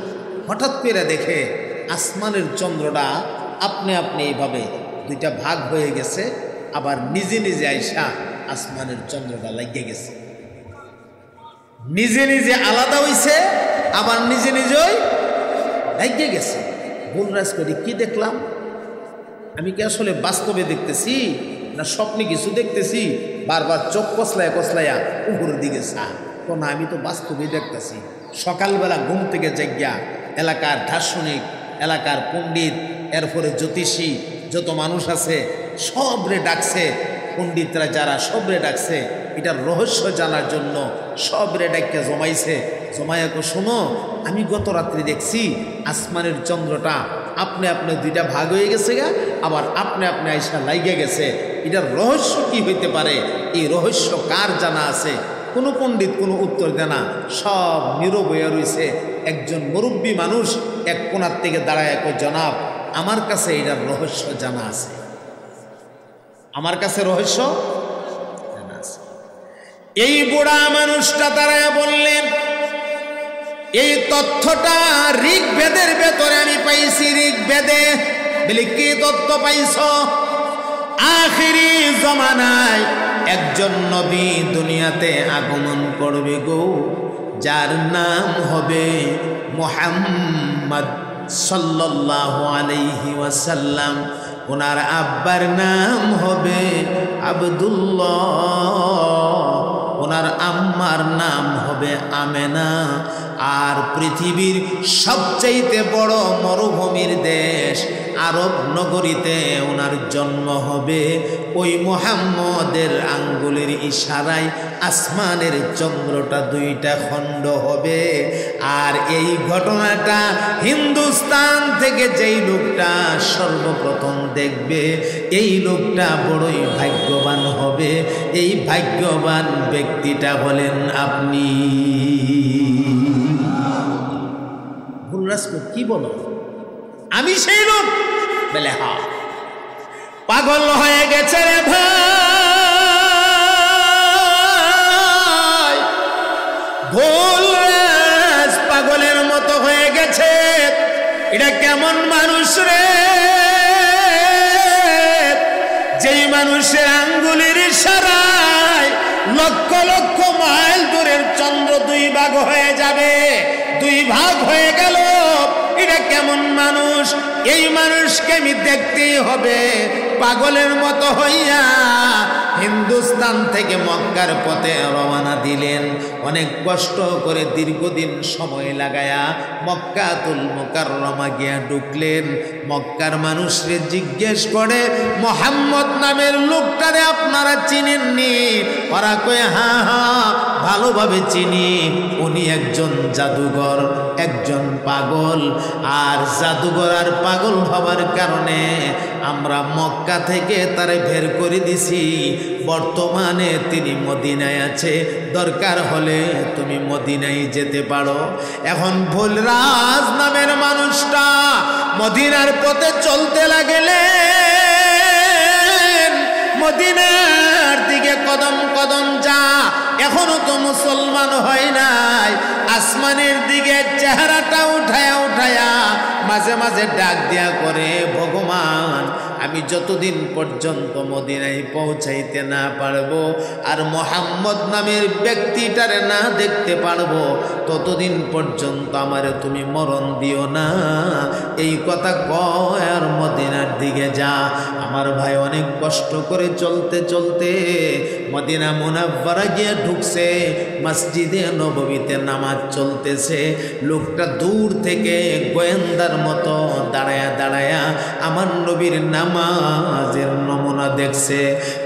হঠাৎ করে দেখে আসমানের চন্দ্রটা আপনি আপনি এইভাবে দুইটা ভাগ হয়ে গেছে, আবার নিজে নিজে আইসা আসমানের চন্দ্রটা লাগিয়ে গেছে। নিজে নিজে আলাদা হইছে, আবার নিজে নিজেই লাগিয়ে গেছে। বলরাজ করি, কি দেখলাম? আমি কি আসলে বাস্তবে দেখতেছি, না স্বপ্নে কিছু দেখতেছি? বারবার চোখ কসলায় কসলাইয়া উপরের দিকে সা তো না, আমি তো বাস্তবে দেখতেছি। সকালবেলা ঘুম থেকে জায়গা এলাকার দার্শনিক, এলাকার পণ্ডিত, এরপরে জ্যোতিষী, যত মানুষ আছে সব রে ডাকছে পণ্ডিতরা যারা সবরে ডাকছে, এটার রহস্য জানার জন্য সবরে ডাককে জমাইছে। জমায়াকে শোনো, আমি গত রাত্রি দেখছি আসমানের চন্দ্রটা আপনি আপনি দুইটা ভাগ হয়ে গেছে গা, আবার আপনি আপনি আইসা লাইগে গেছে। এটার রহস্য কি হইতে পারে? এই রহস্য কার জানা আছে? কোনো পণ্ডিত কোনো উত্তর দেয় না। সব নীরব হয়ে রয়েছে একজন মুরব্বী মানুষ এক কোনার থেকে দাঁড়ায় এক জনাব, আমার কাছে এটার রহস্য জানা আছে। আমার কাছে রহস্য? এই বুড়া মানুষটা তারা বললেন, এই তথ্যটা ঋগ বেদের ভেতরে আমি পাইছি ঋগ বেদে বলি, কি তথ্য পাইছ? আখিরি জমানায় একজন নবী দুনিয়াতে আগমন করবে গো, যার নাম হবে মোহাম্মদ সাল্লাল্লাহু আলাইহি ওয়াসাল্লাম। ওনার আব্বার নাম হবে আবদুল্লাহ। ওনার আম্মার নাম হবে আমেনা। আর পৃথিবীর সবচাইতে বড় মরুভূমির দেশ আরব নগরীতে ওনার জন্ম হবে। ওই মোহাম্মদের আঙ্গুলের ইশারায় আসমানের চন্দ্রটা দুইটা খণ্ড হবে। আর এই ঘটনাটা হিন্দুস্তান থেকে যেই লোকটা সর্বপ্রথম দেখবে, এই লোকটা বড়ই ভাগ্যবান হবে। এই ভাগ্যবান ব্যক্তিটা হলেন আপনি। ভুলরাজপুর কি বলো? আমি সেই লোক! বলে, হা। পাগল হয়ে গেছে রে ভাই। ভুলরাজ পাগলের মতো হয়ে গেছে। এটা কেমন মানুষ রে? যেই মানুষের আঙ্গুলের ইশারায় লক্ষ লক্ষ মাইল দূরের চন্দ্র দুই ভাগ হয়ে যাবে, দুই ভাগ হয়ে গেল। এটা কেমন মানুষ? এই মানুষকে আমি দেখতেই হবে। পাগলের মতো হইয়া হিন্দুস্তান থেকে মক্কার পথে রওনা দিলেন। অনেক কষ্ট করে দীর্ঘদিন সময় লাগায়া মক্কাতুল মোকাররমা গিয়া ঢুকলেন। মক্কার মানুষরে জিজ্ঞেস করে, মোহাম্মদ নামের লোকটারে আপনারা চিনেননি? ওরা কয়ে হ্যাঁ হ্যাঁ ভালোভাবে চিনি। উনি একজন জাদুঘর, একজন পাগল। আর জাদুঘর আর পাগল হবার কারণে আমরা মক্কা থেকে তারে বের করে দিছি। বর্তমানে তিনি মদিনায় আছে। দরকার হলে তুমি মদিনায় যেতে পারো। এখন ভুলরাজ নামের মানুষটা মদিনার পথে চলতে লাগলেন। মদিনার দিকে কদম কদম যা এখনও তো মুসলমান হয় নাই। আসমানের দিকে চেহারাটা উঠায়া উঠায়া মাঝে মাঝে ডাক দেয়া করে, ভগবান, আমি যতদিন পর্যন্ত মদিনায় পৌঁছাইতে না পারব আর মোহাম্মদ নামের ব্যক্তিটারে না দেখতে পারব, ততদিন পর্যন্ত আমারে তুমি মরণ দিও না। এই কথা কয় আর মদিনার দিকে যা। আমার ভাই অনেক কষ্ট করে চলতে চলতে মদিনা মুনাব্বারা গিয়ে ঢুকছে, মসজিদে নববীতে নামাজ চলতেছে। লোকটা দূর থেকে গোয়েন্দার মতো দাঁড়ায়া দাঁড়ায়া আমার নবীর নামাজের নমুনা দেখছে।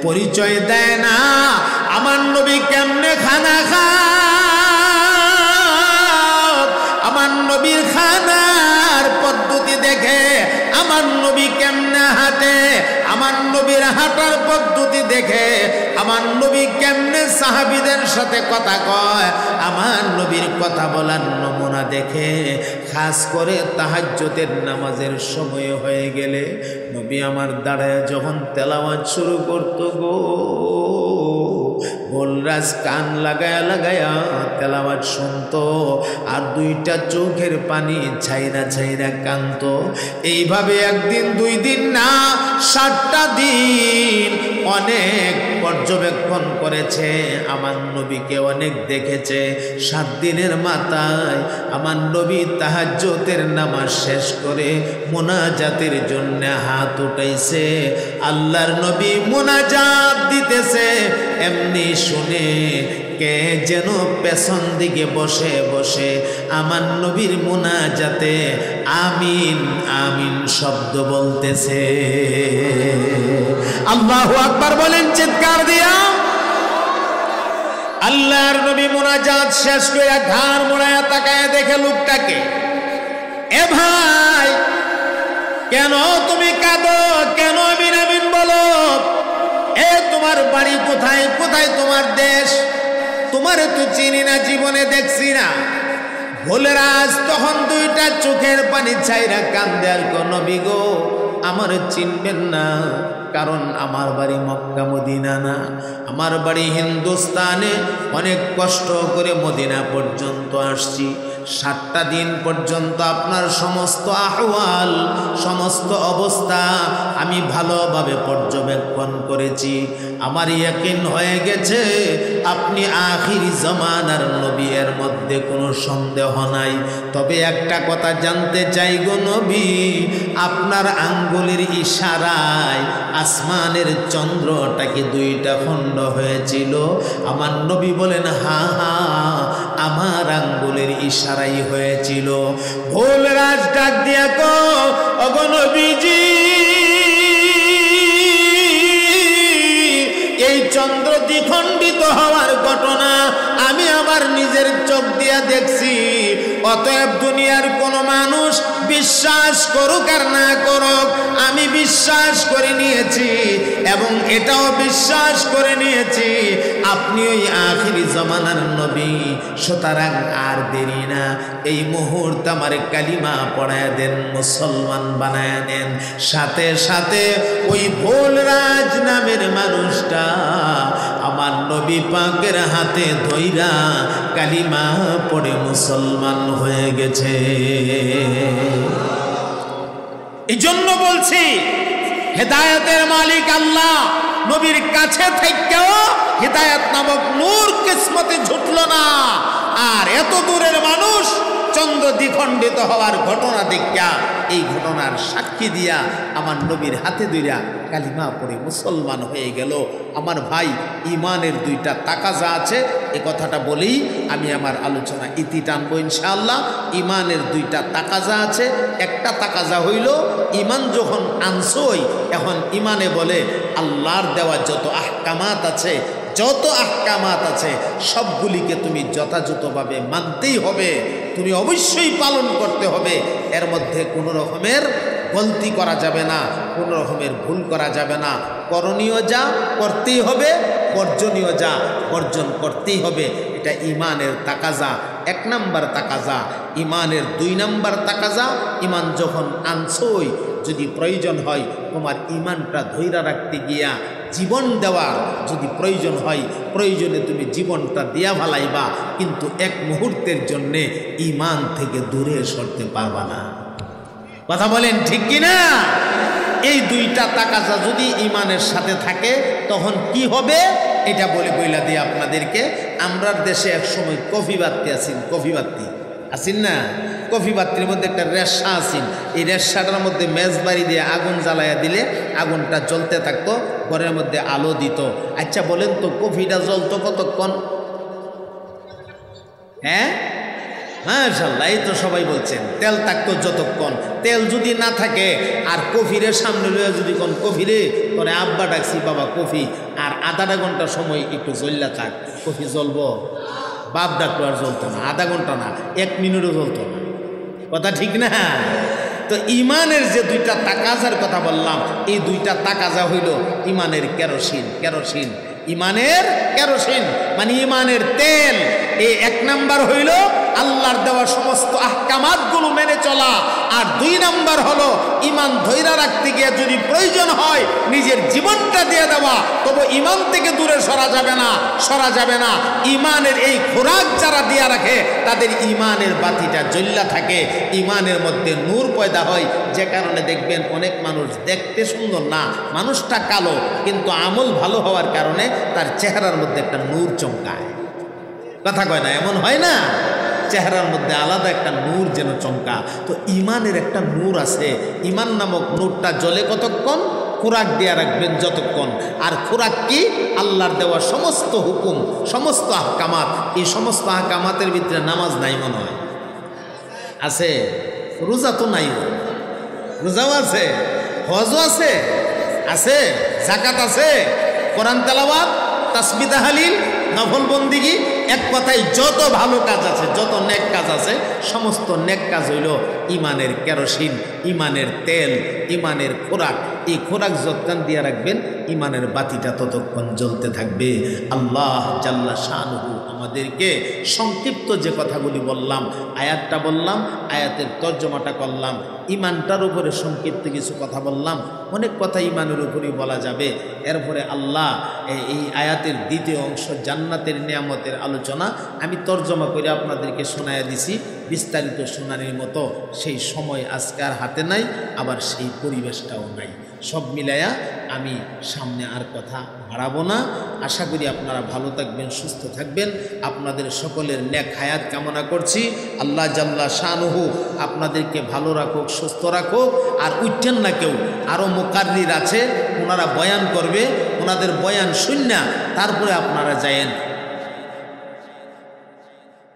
পরিচয় দেয় না, আমার নবী কেমনে খানা খা আমার নবীর খানার পদ্ধতি দেখে আমার নবী কেমনে হাঁটে, আমার নবীর হাঁটার পদ্ধতি দেখে, আমার নবী কেমনে সাহাবিদের সাথে কথা কয়, আমার নবীর কথা বলার নমুনা দেখে, খাস করে তাহাজ্যতের নামাজের সময় হয়ে গেলে নবী আমার দাঁড়ায় যখন তেলাওয়াত শুরু করতো গো। বলরাজ কান লাগায়া লাগায়া তেলাওয়াত শুনতো, আর দুইটা চোখের পানি ছাইরা ছাইরা কান্ত। এইভাবে একদিন, দুই দিন না, সাতটা দিন অনেক পর্যবেক্ষণ করেছে, আমার নবীকে অনেক দেখেছে। সাত দিনের মাথায় আমার নবী তাহাজ্যতের নামাজ শেষ করে মোনাজাতের জন্য হাত উঠাইছে। আল্লাহর নবী মোনাজাত দিতেছে এমনি শুনে কে যেন পেছন দিকে বসে বসে আমার নবীর মোনাজাতে আমিন আমিন শব্দ বলতেছে। আল্লাহ আকবার বলেন, চিৎকার দিয়া। আল্লাহর নবী মোনাজাত শেষ করে ঘাড় মোড়ায়া তাকায় দেখে লোকটাকে, এ ভাই, কেন তুমি কাঁদো? কেন আমিন বাড়ি কোথায়? কোথায় তোমার দেশ? তোমারে তো চিনি না, জীবনে দেখছি না। ভোলেরাজ তখন দুইটা চোখের পানি ছাইরা কান্দে আর কোন বিগো আমার চিনবেন না, কারণ আমার বাড়ি মক্কা, মদিনা না। আমার বাড়ি হিন্দুস্তানে অনেক কষ্ট করে মদিনা পর্যন্ত আসছি। সাতটা দিন পর্যন্ত আপনার সমস্ত আহওয়াল, সমস্ত অবস্থা আমি ভালোভাবে পর্যবেক্ষণ করেছি। আমার ইয়াকিন হয়ে গেছে, আপনি আখির জমানার নবী এর মধ্যে কোনো সন্দেহ নাই। তবে একটা কথা জানতে চাই গো নবী, আপনার আঙ্গুলের ইশারায় আসমানের চন্দ্রটাকে দুইটা খণ্ড হয়েছিল? আমার নবী বলেন, হা হা, আমার আঙ্গুলের ইশারাই হয়েছিল। ভুল রাজ ডাক দিয়া কো অগনবীজি চন্দ্র দ্বিখণ্ডিত হওয়ার ঘটনা আমি আমার নিজের চোখ দিয়া দেখছি। অতএব দুনিয়ার কোনো মানুষ বিশ্বাস করুক আর না করুক, আমি বিশ্বাস করে নিয়েছি এবং এটাও বিশ্বাস করে নিয়েছি আপনি ওই আখিরি জমানার নবী, সুতরাং আর দেরি না। এই মুহূর্তে আমার কালিমা পড়ায় দেন, মুসলমান বানায় দেন। সাথে সাথে ওই ভোল রাজ নামের মানুষটা আমার নবী পাকের হাতে ধইরা কালিমা পড়ে মুসলমান হয়ে গেছে। এই জন্য বলছি, হেদায়তের মালিক আল্লাহ নবীর কাছে থেকেও হিদায়ত নামক নূর কিসমতে ঝুটল না। আর এত দূরের মানুষ চন্দ্র দ্বিখণ্ডিত হওয়ার ঘটনা দেখা এই ঘটনার সাক্ষী দিয়া আমার নবীর হাতে দুইরা কালিমা পড়ে মুসলমান হয়ে গেল। আমার ভাই ইমানের দুইটা তাকাজা আছে, এ কথাটা বলেই আমি আমার আলোচনা ইতি টানবো ইনশাআল্লাহ। ইমানের দুইটা তাকাজা আছে, একটা তাকাজা হইল ইমান যখন আনসই, এখন ইমানে বলে, আল্লাহর দেওয়া যত আহকামাত আছে যত আহকামাত আছে, সবগুলিকে তুমি যথাযথভাবে মানতেই হবে। তুমি অবশ্যই পালন করতে হবে। এর মধ্যে কোনো রকমের গলতি করা যাবে না, কোনো রকমের ভুল করা যাবে না। করণীয় যা, করতেই হবে, বর্জনীয় যা, বর্জন করতেই হবে। এটা ইমানের তাকাজা, এক নাম্বার তাকাজা। ইমানের দুই নাম্বার তাকাজা ইমান যখন আনছই, যদি প্রয়োজন হয়, তোমার ইমানটা ধৈরা রাখতে গিয়া জীবন দেওয়ার যদি প্রয়োজন হয়, প্রয়োজনে তুমি জীবনটা দেয়া ভালাইবা কিন্তু এক মুহূর্তের জন্যে ইমান থেকে দূরে সরতে পারবা না। কথা বলেন ঠিক কি না এই দুইটা তাকাজা যদি ইমানের সাথে থাকে, তখন কি হবে? এটা বলে কইলা দিয়ে আপনাদেরকে আমরার দেশে একসময় কফি বাত্তি আছেন কফি বাত্তি। আছেন না? কফি বাত্তির মধ্যে একটা রেশা আছেন এই রেশাটার মধ্যে মেজ মেজবাড়ি দিয়ে আগুন জ্বালাইয়া দিলে আগুনটা জ্বলতে থাকতো, ঘরের মধ্যে আলো দিত। আচ্ছা বলেন তো, কফিটা জ্বলতো কতক্ষণ? হ্যাঁ? মাশাল্লাহ এই তো সবাই বলছেন, তেল থাকতো যতক্ষণ। তেল যদি না থাকে, আর কফিরের সামনে লইয়া যদি কোন কফিরে করে আব্বা ডাকছি, বাবা, কফি। আর আধা ঘণ্টা সময় একটু জ্বললা থাক, কফি জ্বলবো। বাপ ডাকলো আর জ্বলতো না, আধা ঘণ্টা না, এক মিনিটও জ্বলতো না। কথা ঠিক না? তো ইমানের যে দুইটা তাকাজার কথা বললাম, এই দুইটা তাকাজা হইল ইমানের কেরোসিন কেরোসিন। ইমানের কেরোসিন মানে ইমানের তেল। এই এক নাম্বার হইল আল্লাহর দেওয়া সমস্ত আহকামাতগুলো মেনে চলা। আর দুই নাম্বার হলো ইমান ধৈরা রাখতে গিয়ে যদি প্রয়োজন হয়, নিজের জীবনটা দিয়ে দেওয়া, তবে ইমান থেকে দূরে সরা যাবে না, সরা যাবে না। ইমানের এই খোরাক যারা দিয়া রাখে, তাদের ইমানের বাতিটা জ্বল্লা থাকে। ইমানের মধ্যে নূর পয়দা হয়। যে কারণে দেখবেন অনেক মানুষ দেখতে সুন্দর না, মানুষটা কালো, কিন্তু আমল ভালো হওয়ার কারণে তার চেহারার মধ্যে একটা নূর চমকায়। কথা কয় না, এমন হয় না? চেহারার মধ্যে আলাদা একটা নূর যেন চমকা। তো ইমানের একটা নূর আছে। ইমান নামক নূরটা জলে কতক্ষণ? খোরাক দেওয়া রাখবেন যতক্ষণ। আর খোরাক কি? আল্লাহর দেওয়া সমস্ত হুকুম, সমস্ত আহকামাত। এই সমস্ত আহকামাতের ভিতরে নামাজ নাই মনে হয়। আছে? রোজা তো নাই রোজাও আছে? হজও আছে? আছে? জাকাত আছে? কোরআন তালাবাদ তাসবিদা হালিল নফল বন্দিগি? এক কথায় যত ভালো কাজ আছে, যত নেক কাজ আছে, সমস্ত নেক কাজ হইল ইমানের কেরোসিন, ইমানের তেল, ইমানের খোরাক। এই খোরাক যত্ন দিয়ে রাখবেন, ইমানের বাতিটা ততক্ষণ জ্বলতে থাকবে। আল্লাহ জাল্লা শাহরু আমাদেরকে সংক্ষিপ্ত যে কথাগুলি বললাম, আয়াতটা বললাম, আয়াতের তর্জমাটা করলাম, ইমানটার উপরে সংক্ষিপ্ত কিছু কথা বললাম, অনেক কথা ইমানের উপরেই বলা যাবে। এরপরে আল্লাহ এই আয়াতের দ্বিতীয় অংশ জান্নাতের নিয়ামতের আলোচনা আলোচনা আমি তর্জমা করে আপনাদেরকে শোনায়া দিছি, বিস্তারিত শুনানির মতো সেই সময় আজকে আর হাতে নাই, আবার সেই পরিবেশটাও নাই। সব মিলাইয়া আমি সামনে আর কথা বাড়াবো না। আশা করি আপনারা ভালো থাকবেন, সুস্থ থাকবেন। আপনাদের সকলের ন্যাক হায়াত কামনা করছি। আল্লাহ জাল্লা শাহনুহু আপনাদেরকে ভালো রাখুক, সুস্থ রাখুক। আর উঠছেন না কেউ আরও মোকাররির আছে, ওনারা বয়ান করবে, ওনাদের বয়ান শূন্য তারপরে আপনারা যায়েন।